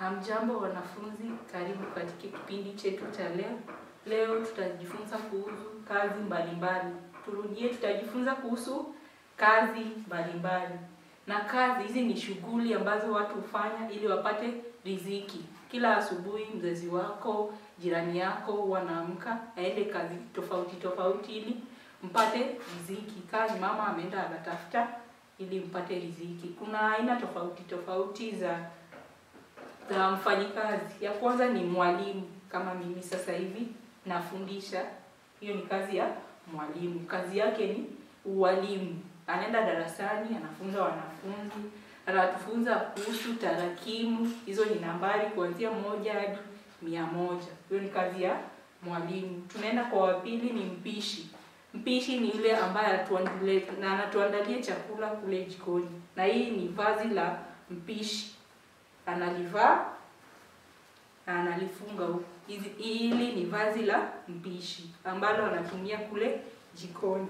Hamjambo wanafunzi, karibu katika kipindi chetu cha leo. Leo tutajifunza kuhusu kazi mbalimbali. Turudie, tutajifunza kuhusu kazi mbalimbali. Na kazi hizi ni shughuli ambazo watu hufanya ili wapate riziki. Kila asubuhi mzazi wako, jirani yako wanaamka aende kazi tofauti tofauti ili mpate riziki. Kazi mama ameenda anatafuta ili mpate riziki. Kuna aina tofauti tofauti za za mfanyikazi. Ya kwanza ni mwalimu, kama mimi sasa hivi nafundisha. Hiyo ni kazi ya mwalimu. Kazi yake ni ualimu. Anaenda darasani, anafunza wanafunzi, anatufunza kuhusu tarakimu. Hizo ni nambari kuanzia moja hadi mia moja. Hiyo ni kazi ya mwalimu. Tunaenda kwa wapili, ni mpishi. Mpishi ni yule ambaye na anatuandalia chakula kule jikoni, na hii ni vazi la mpishi analivaa na analifunga huku. Hili ni vazi la mpishi ambalo anatumia kule jikoni.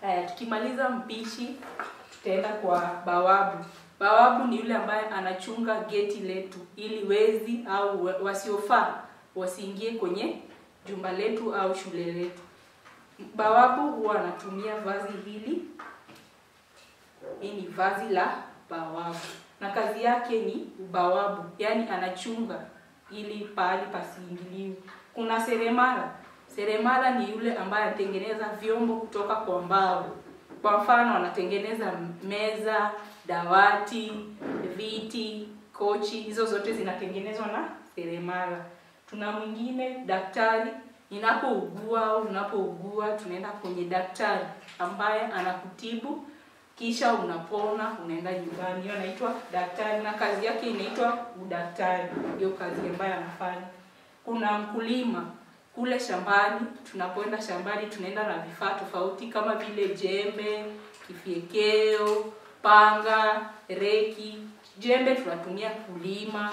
Haya, tukimaliza mpishi, tutaenda kwa bawabu. Bawabu ni yule ambaye anachunga geti letu ili wezi au wasiofaa wasiingie kwenye jumba letu au shule letu. Bawabu huwa anatumia vazi hili hii ni vazi la bawabu kazi yake ni ubawabu, yaani anachunga ili pahali pasiingiliwe. Kuna seremala. Seremala ni yule ambaye anatengeneza vyombo kutoka kwa mbao. Kwa mfano, anatengeneza meza, dawati, viti, kochi. Hizo zote zinatengenezwa na seremala. Tuna mwingine daktari. Ninapougua au unapougua, tunaenda kwenye daktari ambaye anakutibu kisha unapona unaenda nyumbani. Hiyo anaitwa daktari, na kazi yake inaitwa udaktari. Hiyo kazi ambayo anafanya. Kuna mkulima kule shambani. Tunapoenda shambani, tunaenda na vifaa tofauti kama vile jembe, kifiekeo, panga, reki. Jembe tunatumia kulima,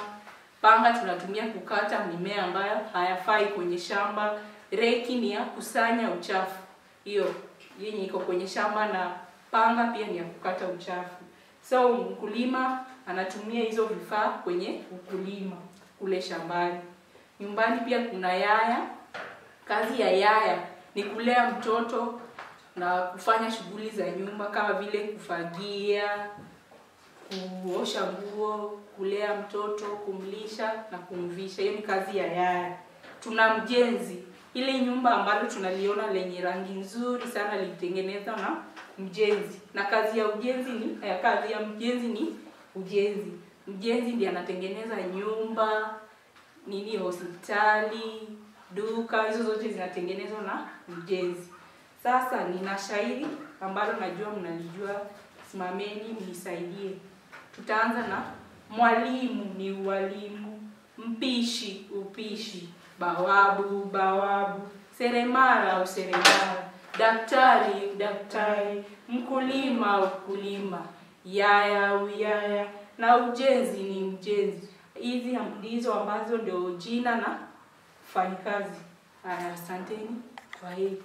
panga tunatumia kukata mimea ambayo hayafai kwenye shamba. Reki ni ya kusanya uchafu, hiyo yenye iko kwenye shamba, na panga pia ni ya kukata uchafu. So mkulima anatumia hizo vifaa kwenye ukulima kule shambani. Nyumbani pia kuna yaya. Kazi ya yaya ni kulea mtoto na kufanya shughuli za nyumba kama vile kufagia, kuosha nguo, kulea mtoto, kumlisha na kumvisha. Hiyo ni kazi ya yaya. Tuna mjenzi. Ile nyumba ambalo tunaliona lenye rangi nzuri sana lilitengenezwa na mjenzi. Na kazi ya ujenzi ni eh, kazi ya mjenzi ni ujenzi. Mjenzi ndiye anatengeneza nyumba, nini, hospitali, duka, hizo zote zinatengenezwa na mjenzi. Sasa nina shairi ambalo najua mnalijua, simameni mnisaidie. Tutaanza na mwalimu ni ualimu, mpishi upishi, bawabu bawabu, seremala useremala, daktari daktari, mkulima ukulima, yaya uyaya, na ujenzi ni mjenzi. Hizi ndizo ambazo ndio jina na fanyikazi. Haya, asanteni kwa hii.